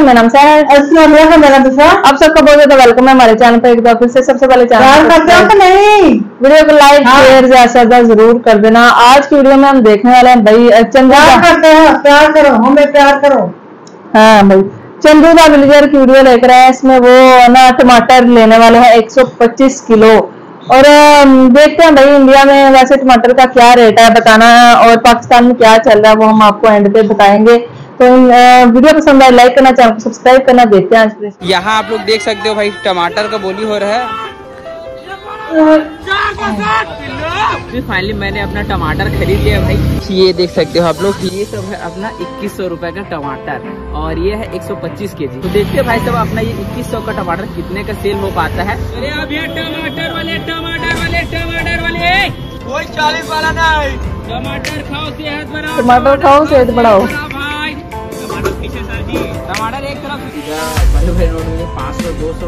मेरा नाम सैर आप सबका बहुत ज़्यादा वेलकम है हमारे चैनल पे एक बार फिर से सबसे पहले प्यार करते हो चैनल नहीं। वीडियो को लाइक। शेयर ज़्यादा ज़रूर कर देना। आज की वीडियो में हम देखने वाले हैं भाई चंदू का। करते हो प्यार करो हमें प्यार करो। हाँ भाई। चंदू का विलेजर की वीडियो लेकर आए हैं। इसमें वो ना टमाटर लेने वाले हैं 125 किलो। और देखते हैं भाई इंडिया में वैसे टमाटर का क्या रेट है बताना और पाकिस्तान में क्या चल रहा है वो हम आपको एंड पे बताएँगे। तो वीडियो पसंद आए लाइक करना चैनल को सब्सक्राइब करना देते हैं यहाँ आप लोग देख सकते हो भाई टमाटर का बोली हो रहा है। फिर फाइनली मैंने अपना टमाटर खरीद लिया भाई। ये देख सकते हो आप लोग ये सब है अपना इक्कीस सौ रूपए का टमाटर और ये है 125 केजी। तो देखते हैं भाई साहब अपना ये इक्कीस सौ का टमाटर कितने का सेल हो पाता है। अरे अब ये टमाटर वाले टमाटर वाले टमाटर वाले। कोई चालीस वाला नहीं। टमाटर खाओ सेहत बनाओ टमाटर खाओ सेहत बढ़ाओ। एक तरफ़ पाँच सौ दो सौ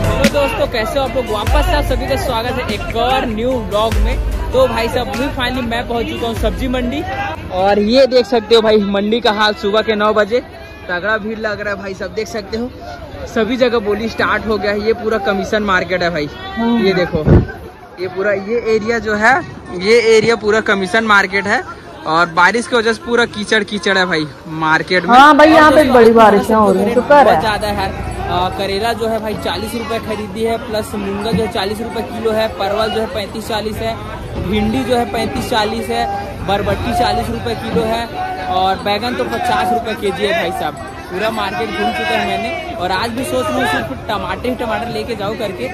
हेलो दोस्तों, कैसे हो आप लोग? वापस आप सभी का स्वागत है एक और न्यू ब्लॉग में। तो भाई साहब, अभी फाइनली मैं पहुँच चुका हूँ सब्ज़ी मंडी। और ये देख सकते हो भाई, मंडी का हाल सुबह के नौ बजे। तगड़ा भीड़ लग रहा है भाई साहब, देख सकते हो। सभी जगह बोली स्टार्ट हो गया है। ये पूरा कमीशन मार्केट है भाई। ये देखो, ये पूरा, ये एरिया जो है, ये एरिया पूरा कमीशन मार्केट है। और बारिश की वजह से पूरा कीचड़ कीचड़ है भाई मार्केट में। हाँ भाई यहाँ पे बड़ी बारिश हो रही हैं शुक्र बहुत है ज़्यादा है। आ, करेला जो है भाई चालीस रुपए खरीदी है प्लस मूँगा जो है चालीस रुपए किलो है परवल जो है पैंतीस चालीस है भिंडी जो है पैंतीस चालीस है बरबट्टी चालीस रुपए किलो है और बैगन तो पचास रुपए के जी है भाई साहब। पूरा मार्केट घूम चुका है मैंने और आज भी सोच रहा हूँ सिर्फ़ टमाटर ही टमाटर लेके जाऊँ करके।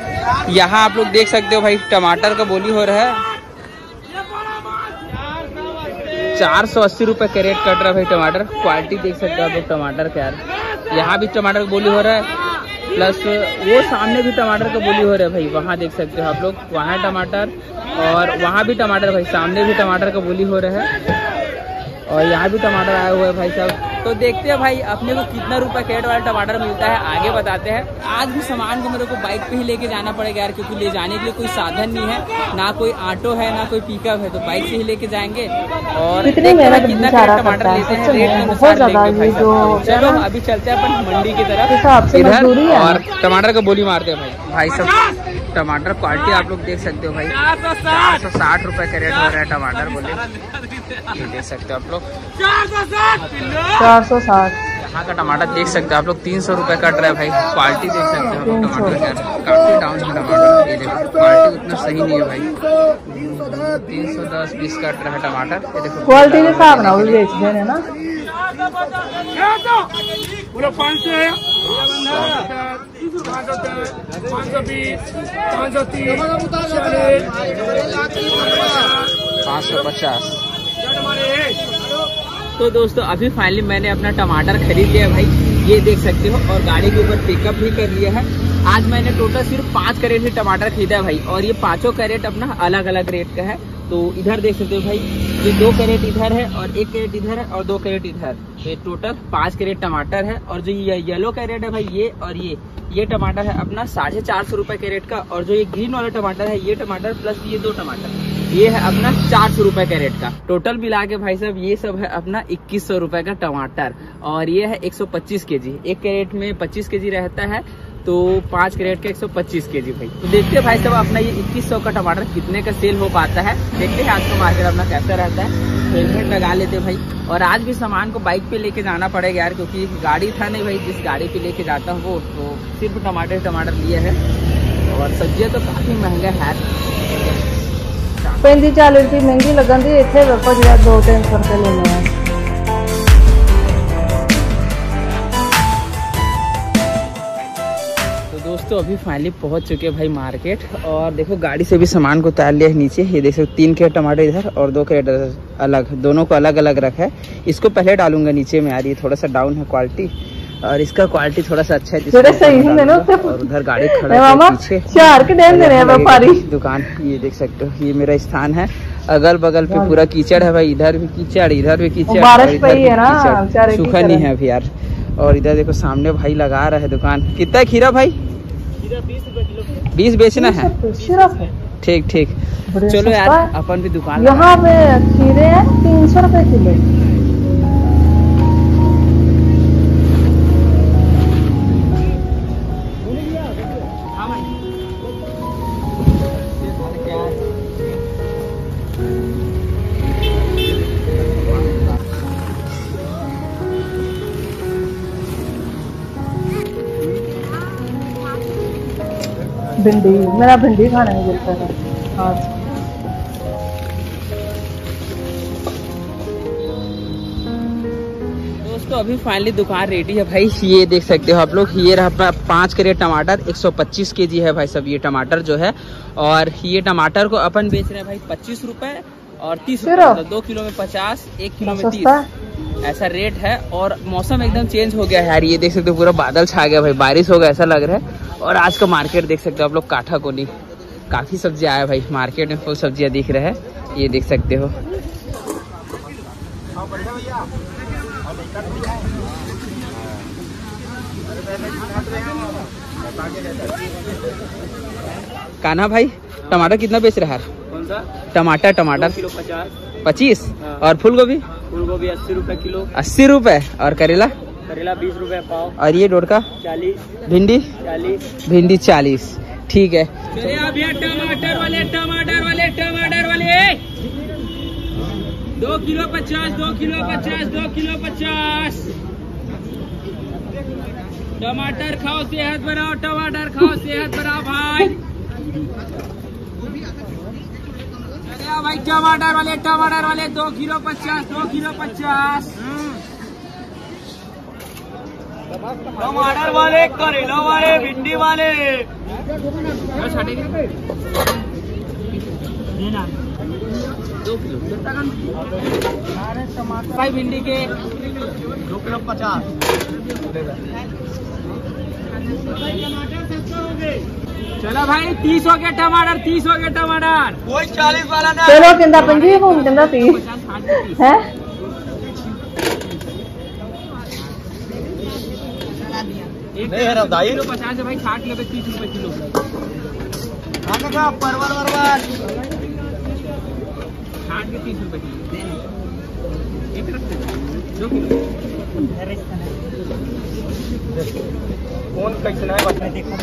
यहाँ आप लोग देख सकते हो भाई टमाटर का बोली हो रहा है। चार सौ अस्सी रुपए कैरेट कट रहा है भाई टमाटर। क्वालिटी देख सकते हो आप लोग टमाटर का यार। यहाँ भी टमाटर का बोली हो रहा है। प्लस वो सामने भी टमाटर का बोली हो रहा है भाई। वहाँ देख सकते हो आप लोग। वहाँ टमाटर और वहाँ भी टमाटर भाई। सामने भी टमाटर का बोली हो रहा है। और यहाँ भी टमाटर आया हुआ है भाई साहब। तो देखते हैं भाई अपने को कितना रुपए कैरेट वाला टमाटर मिलता है आगे बताते हैं। आज भी सामान को मेरे को बाइक पे ही लेके जाना पड़ेगा यार क्योंकि ले जाने के लिए कोई साधन नहीं है ना कोई ऑटो है ना कोई पिकअप है तो बाइक से ही लेके जाएँगे। और कितनी कैरेट टमाटर लेते हैं रेट के बहुत ज़्यादा लेंगे जो चलो अभी चलते हैं अपन मंडी की तरफ़। और टमाटर का बोली मारते हैं भाई। भाई सब टमाटर क्वालिटी आप लोग देख सकते हो भाई। चार सौ साठ रुपए का रेट हो रहा है टमाटर बोले। ये देख सकते हो आप लोग। चार सौ साठ। यहाँ का टमाटर देख सकते हो आप लोग तीन सौ रुपए कट रहा है। भाई क्वालिटी देख सकते हो आप लोग टमाटर काफ़ी डाउन है टमाटर। ये देखो क्वालिटी उतना सही नहीं है भाई। तीन सौ दस बीस कट रहा है टमाटर। क्वालिटी के हिसाब हैं ना। पूरा पाँच सौ है। पाँच सौ पाँच सौ बीस पाँच सौ तीस पाँच सौ पचास। तो दोस्तों अभी फाइनली मैंने अपना टमाटर खरीद लिया भाई। ये देख सकते हो और गाड़ी के ऊपर पिकअप भी कर लिया है। आज मैंने टोटल सिर्फ़ पाँच कैरेट ही टमाटर खरीदा है भाई और ये पाँचों कैरेट अपना अलग अलग रेट का है। तो इधर देख सकते हो भाई, ये दो कैरेट इधर है और एक कैरेट इधर है और दो कैरेट इधर। ये टोटल पाँच कैरेट टमाटर है और जो ये येलो कैरेट है भाई, ये और ये ये टमाटर है अपना साढ़े चार सौ रुपए कैरेट का और जो ये ग्रीन वाला टमाटर है, ये टमाटर प्लस ये दो टमाटर। ये है अपना चार सौ रुपए कैरेट का। टोटल मिला के भाई साहब, ये सब है अपना इक्कीस सौ रुपए का टमाटर और ये है एक सौ पच्चीस के जी एक कैरेट में पच्चीस के जी रहता है तो पाँच कैरेट का 125 केजी भाई। तो देखते हैं भाई साहब अपना ये 2100 का टमाटर कितने का सेल हो पाता है। देखते हैं आज का मार्केट अपना कैसा रहता है। हेलमेट लगा लेते भाई। और आज भी सामान को बाइक पे लेके जाना पड़ेगा यार, क्योंकि गाड़ी था नहीं भाई, जिस गाड़ी पे लेके जाता हूँ वो तो सिर्फ़ टमाटर टमाटर लिए है। और सब्ज़ियाँ तो काफ़ी महँगा है। पैंती चालीस रुपये महँगी लगन थी, इतने दो तीन सौ रुपये लेने हैं। दोस्तों अभी फाइनली पहुँच चुके हैं भाई मार्केट और देखो गाड़ी से भी सामान को उतार लिया है नीचे। ये देख सकते तीन कैरेट टमाटर इधर और दो कैरेट अलग। दोनों को अलग अलग रखा है। इसको पहले डालूँगा नीचे में आ रही है थोड़ा सा डाउन है क्वालिटी और इसका क्वालिटी थोड़ा सा अच्छा है थोड़ा सही है ना और उधर गाड़ी खड़ा है पीछे। चार के दे रहे हैं व्यापारी। दुकान ये देख सकते हो ये मेरा स्थान है। अगल बगल पे पूरा कीचड़ है भाई इधर भी कीचड़ इधर भी कीचड़ बारिश ही ना, सूखा नहीं। है अभी यार। और इधर देखो सामने भाई लगा रहा है दुकान। कितना खीरा भाई? बीस बेचना है? सिर्फ़ ठीक ठीक। चलो यार अपन भी दुकान यहाँ पे खीरे हैं तीन सौ रुपए किलो। भिंडी मेरा भिंडी खाने में दिल कर आज। दोस्तों अभी फाइनली दुकान रेडी है भाई। ये देख सकते हो आप लोग ये रहा पाँच करेट टमाटर 125 केजी है भाई सब ये टमाटर जो है। और ये टमाटर को अपन बेच रहे हैं भाई पच्चीस रुपए और तीस रुपए मतलब दो किलो में पचास एक किलो में तीस। ऐसा रेट है और मौसम एकदम चेंज हो गया है यार। ये देख सकते हो पूरा बादल छा गया भाई। बारिश होगा ऐसा लग रहा है। और आज का मार्केट देख सकते हो आप लोग काठा कोनी। काफ़ी सब्ज़ी आया भाई। मार्केट में फुल सब्ज़ियाँ दिख रहे हैं। ये देख सकते हो। कान्हा भाई टमाटर कितना बेच रहा है कौन सा? टमाटर टमाटर। किलो पच्चीस? हाँ। और फूल गोभी फूल गोभी अस्सी रुपए किलो। अस्सी रुपए। और करेला? करेला बीस रुपए पाव। और ये डोडका? चालीस। भिंडी? चालीस। भिंडी चालीस। ठीक है। टमाटर वाले टमाटर वाले टमाटर वाले। दो किलो पचास दो किलो पचास दो किलो पचास। टमाटर खाओ सेहत बनाओ टमाटर खाओ सेहत बनाओ भाई। भाई टमाटर वाले टमाटर वाले? दो किलो पचास दो किलो पचास। टमाटर वाले करेला वाले भिंडी वाले। दो किलो भाई भिंडी के दो किलो पचास। चलो भाई तीस हो गया टमाटर तीस हो गया टमाटर। कोई चालीस वाला ना चलो किंदा पंजी किंदा है? पचास भाई साठ रुपए तीस रुपए किलो। हाँ, तो परवर साठ के तीस रुपए किलो। कौन कैसे है देखो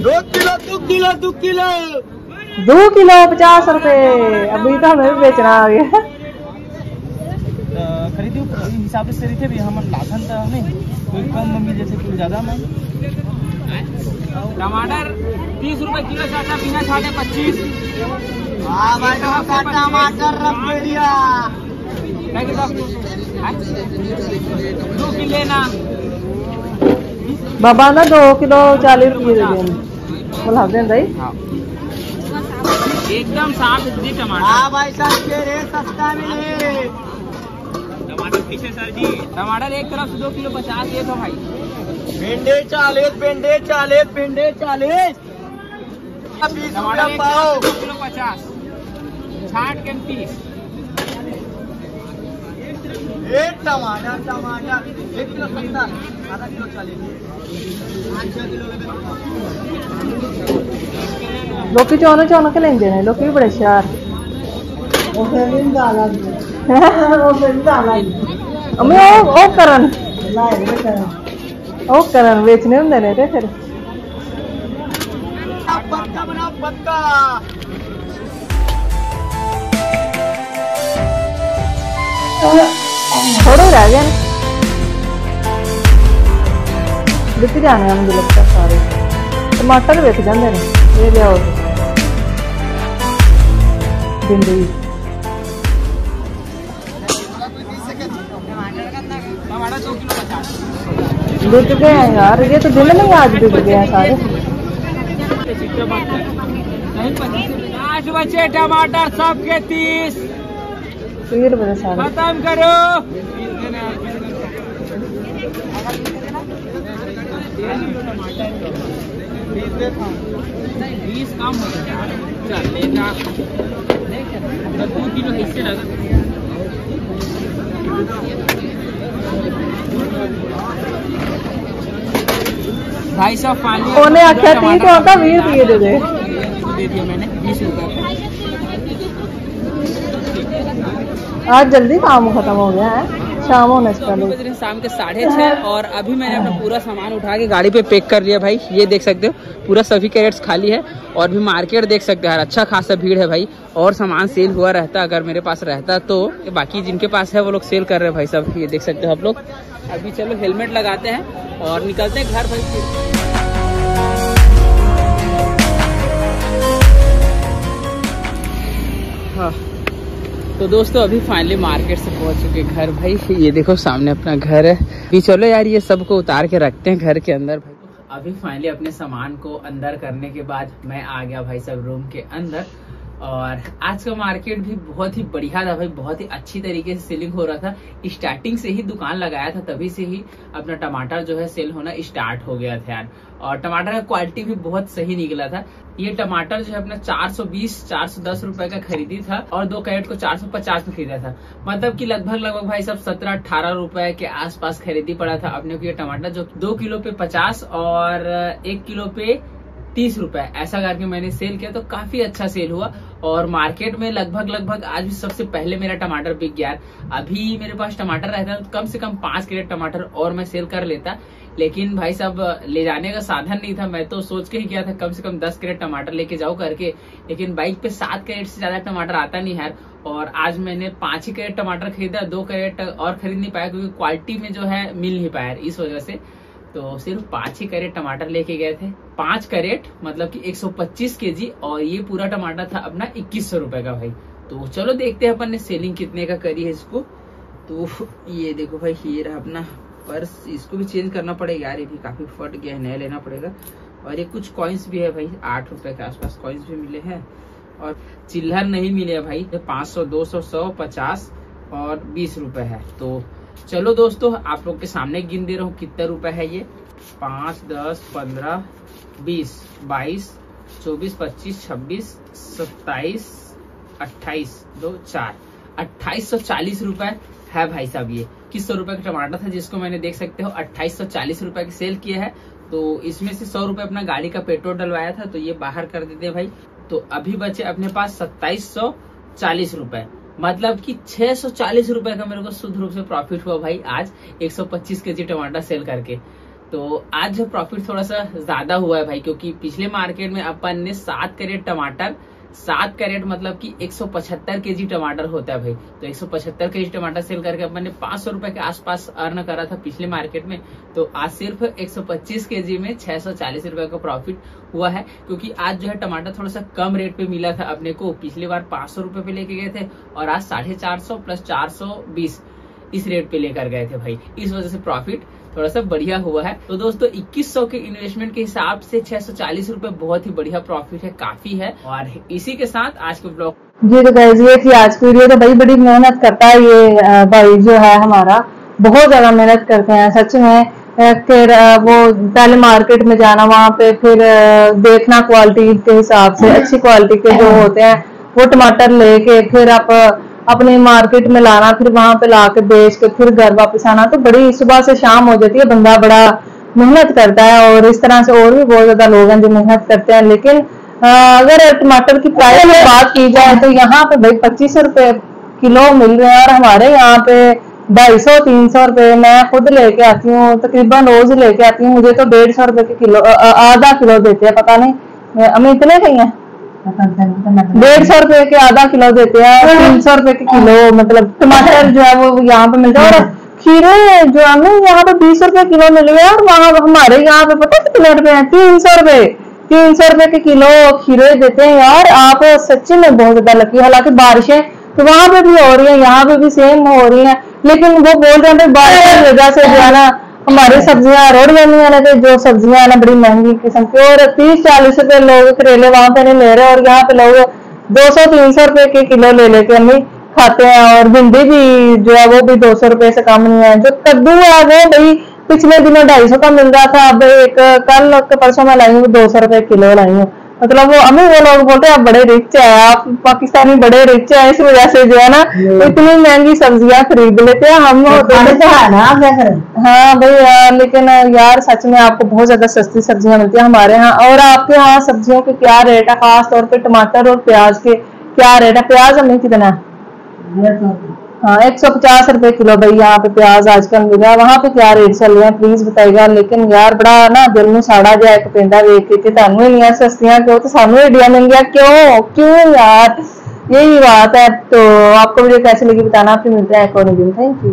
दो किलो दो किलो दो किलो। दो किलो पचास रुपए। अभी तो हमें भी बेचना आ गया। हिसाब से रही थे हम लाखन था हमें कोई कम में जैसे कोई ज़्यादा में टमाटर तीस रुपए किलो चाचा बिना साढ़े पच्चीस। टमाटर रख दिया। दो किलो लेना। बाबा ना दो किलो चालीस रुपये दे देना। बोला देंदा ही एकदम साफ़ टमाटर। भाई सस्ते रे सस्ता मिले। पीछे सर जी टमाटर एक तरफ से दो किलो पचास ये तो भाई भिंडे चालीस भिंडे चालीस भिंडे चालीस टमाटर एक तरफ से दो किलो पचास साठ के तीस एक टमाटर टमाटर एक किलो सत्तर आधा किलो चालीस ਲੋਕੀ ਚੌਨ ਚੌਨ ਕੇ ਲੈਂਦੇ ਨੇ ਲੋਕੀ ਵੀ ਬੜੇ ਹੁਸ਼ਿਆਰ ਉਹ ਫਿਰ ਵੀ ਦਾਲਾ ਉਹ ਫਿਰ ਵੀ ਦਾਲਾ ਅਮੇ ਉਹ ਉਹ ਕਰਨ ਲਾਏ ਦੇ ਕਰਾਂ ਉਹ ਕਰਨ ਵੇਚਣੇ ਹੁੰਦੇ ਨੇ ਤੇ ਫਿਰ पत्ता बनाओ पत्ता थोड़े रह गए ने बिक जाने हैं मुझे लगता है सारे टमाटर विक जाते ने ये लियाओ भिंडी बिक गए हैं यार। ये तो दिन में आज बिक गए हैं सारे। पाँच बचे टमाटर सबके तीस। खत्म करो। बीस कम हो गया। दो किलो हिस्से लगा। ढाई सौ पानी उन्हें आख्या तीन सौ का दिए दे दे मैंने बीस आज जल्दी काम खत्म हो गया है शाम होने से शाम के साढ़े छः और अभी मैंने अपना पूरा सामान उठा के गाड़ी पे पैक कर लिया भाई। ये देख सकते हो पूरा सभी कैरेट्स खाली है और भी मार्केट देख सकते हो अच्छा खासा भीड़ है भाई। और सामान सेल हुआ रहता अगर मेरे पास रहता तो बाकी जिनके पास है वो लोग सेल कर रहे हैं भाई सब ये देख सकते हो आप लोग। अभी चलो हेलमेट लगाते हैं और निकलते हैं घर भाई। हाँ। तो दोस्तों, अभी फाइनली मार्केट से पहुँच चुके घर भाई। ये देखो, सामने अपना घर है। अभी चलो यार, ये सबको उतार के रखते हैं घर के अंदर भाई। अभी फाइनली अपने सामान को अंदर करने के बाद मैं आ गया भाई सब रूम के अंदर। और आज का मार्केट भी बहुत ही बढ़िया था भाई, बहुत ही अच्छी तरीके से सेलिंग हो रहा था। स्टार्टिंग से ही दुकान लगाया था, तभी से ही अपना टमाटर जो है सेल होना स्टार्ट हो गया था यार। और टमाटर का क्वालिटी भी बहुत सही निकला था। ये टमाटर जो है अपना 420 410 रुपए का खरीदी था और दो कैरेट को 450 में खरीदा था। मतलब कि लगभग लगभग भाई सब 17 18 रुपए के आसपास खरीदी पड़ा था अपने को ये टमाटर, जो दो किलो पे 50 और एक किलो पे तीस रुपए। ऐसा करके मैंने सेल किया तो काफ़ी अच्छा सेल हुआ। और मार्केट में लगभग लगभग आज भी सबसे पहले मेरा टमाटर बिक गया। अभी मेरे पास टमाटर रहता तो कम से कम पाँच क्रेट टमाटर और मैं सेल कर लेता। लेकिन भाई साहब, ले जाने का साधन नहीं था। मैं तो सोच के ही गया था, कम से कम दस क्रेट टमाटर लेके जाओ करके। लेकिन बाइक पे सात क्रेट से ज़्यादा टमाटर आता नहीं है और आज मैंने पाँच ही कैरेट टमाटर खरीदा, दो कैरेट और खरीद नहीं पाया, क्योंकि क्वालिटी में जो है मिल नहीं पाया इस वजह से। तो सिर्फ़ पाँच ही कैरेट टमाटर लेके गए थे। पाँच कैरेट मतलब कि 125 केजी और ये पूरा टमाटर था अपना इक्कीस सौ रुपए का भाई। तो चलो देखते हैं अपन ने सेलिंग कितने का करी है इसको। तो ये देखो भाई, ये रहा अपना पर्स। इसको भी चेंज करना पड़ेगा यार, ये भी काफ़ी फट गया है, नया लेना पड़ेगा। और ये कुछ कॉइन्स भी है भाई, आठ रुपए के आसपास कॉइन्स भी मिले हैं। और चिल्लर नहीं मिले भाई पाँच सौ, दो सौ सौ पचास और बीस रुपए है। तो चलो दोस्तों, आप लोग के सामने गिन दे रहा हूँ कितना रुपए है ये? पाँच, दस, पंद्रह, बीस, बाईस, चौबीस, पच्चीस, छब्बीस, सत्ताईस, अट्ठाईस, दो, चार। अट्ठाईस सौ चालीस रुपए है भाई साहब ये। किस सौ रुपए का टमाटर था जिसको मैंने देख सकते हो? अट्ठाईस सौ चालीस रुपए की सेल किया है। तो इसमें से सौ रुपए अपना गाड़ी का पेट्रोल डलवाया था तो ये बाहर कर देते भाई। तो अभी बचे अपने पास सत्ताईस सौ चालीस रुपए। मतलब कि छह सौ चालीस रुपए का मेरे को शुद्ध रूप से प्रॉफिट हुआ भाई आज। 125 केजी टमाटर सेल करके। तो आज जो प्रॉफिट थोड़ा सा ज़्यादा हुआ है भाई, क्योंकि पिछले मार्केट में अपन ने सात करेट टमाटर सात कैरेट मतलब कि 175 केजी टमाटर होता है भाई। तो 175 केजी टमाटर सेल करके अपन ने पाँच सौ के आसपास अर्न करा था पिछले मार्केट में। तो आज सिर्फ़ 125 केजी में छह सौ चालीस रुपए का प्रॉफिट हुआ है, क्योंकि आज जो है टमाटर थोड़ा सा कम रेट पे मिला था अपने को। पिछली बार पाँच सौ पे लेके गए थे और आज साढ़े चार सौ प्लस चार सौ बीस इस रेट पे लेकर गए थे भाई। इस वजह से प्रॉफिट थोड़ा सा बढ़िया हुआ है। तो दोस्तों 2100 के इन्वेस्टमेंट के हिसाब से छह सौ बहुत ही बढ़िया प्रॉफिट है काफ़ी है। और इसी के साथ आज के ब्लॉग जी तो गाइज़ ये थी आज की वीडियो तो भाई बड़ी मेहनत करता है ये भाई जो है हमारा। बहुत ज़्यादा मेहनत करते हैं सच में। फिर वो पहले मार्केट में जाना वहाँ पे फिर देखना क्वालिटी के हिसाब से अच्छी क्वालिटी के जो होते हैं वो टमाटर लेके फिर आप अपने मार्केट में लाना, फिर वहाँ पे ला के बेच के फिर घर वापस आना तो बड़ी सुबह से शाम हो जाती है। बंदा बड़ा मेहनत करता है और इस तरह से और भी बहुत ज़्यादा लोग हैं जो मेहनत करते हैं। लेकिन अगर टमाटर की प्राइस की बात की जाए तो यहाँ पे भाई पच्चीस रुपए किलो मिल रहे हैं और हमारे यहाँ पे ढाई सौ, तीन सौ रुपए मैं खुद लेके आती हूँ। तकरीबन रोज लेके आती हूँ। मुझे तो डेढ़ सौ रुपए के किलो आधा किलो देते हैं, पता नहीं। हमें इतने कहीं है डेढ़ सौ रुपए के आधा किलो देते हैं तीन सौ रुपए के किलो मतलब टमाटर जो है वो यहाँ पे मिलता है। और खीरे जो है ना यहाँ पे बीस रुपए किलो मिल गए और वहाँ हमारे यहाँ पे पता है कितने रुपए हैं? तीन सौ रुपए तीन सौ रुपए के किलो खीरे देते हैं यार। आप सच्ची में बहुत ज़्यादा लकी हो। हालाँकि बारिशें तो वहाँ पे भी हो रही है यहाँ पे भी सेम हो रही है लेकिन वो बोल रहे हैं बारिश की वजह से जो है ना हमारी सब्ज़ियाँ रोड वाली ने जो सब्ज़ियाँ है ना बड़ी महँगी किस्म की और तीस चालीस रुपए लोग करेले वहाँ पे नहीं ले रहे और यहाँ पे लोग दो सौ तीन सौ रुपए के किलो ले लेके हम ही खाते हैं। और भिंडी भी जो है वो भी दो सौ रुपए से कम नहीं है। जो कद्दू है वो भाई पिछले दिनों ढाई सौ का मिल रहा था। अब एक कल परसों में लाई हूँ दो सौ रुपए किलो लाई हूँ। मतलब वो अमी वो लोग बोलते हैं आप बड़े रिच है आप पाकिस्तानी बड़े रिच है इस वजह से जो है ना इतनी महँगी सब्ज़ियाँ खरीद लेते हैं हम होते हैं हाँ भाई यार लेकिन यार सच में आपको बहुत ज़्यादा सस्ती सब्ज़ियाँ मिलती है हमारे यहाँ और आपके यहाँ सब्जियों के क्या रेट है? खास तौर पे टमाटर और प्याज के क्या रेट है? प्याज हमें कितना? है हाँ एक सौ पचास रुपए किलो भाई यहाँ पे प्याज आजकल मिल रहा है वहां पे क्या रेट चल रहे हैं प्लीज बताइएगा लेकिन यार बड़ा ना दिल में साड़ा जाए एक पिंडा देख के कि ਤੁਹਾਨੂੰ ਇੰਨੀਆਂ ਸਸਤੀਆਂ ਕਿਉਂ ਤੇ ਸਾਨੂੰ ਏਡੀਆਂ ਮਹਿੰਗੀਆਂ क्यों क्यों यार यही बात है तो आपको वीडियो कैसी लगी बताना फिर मिलते हैं एक और दिन थैंक यू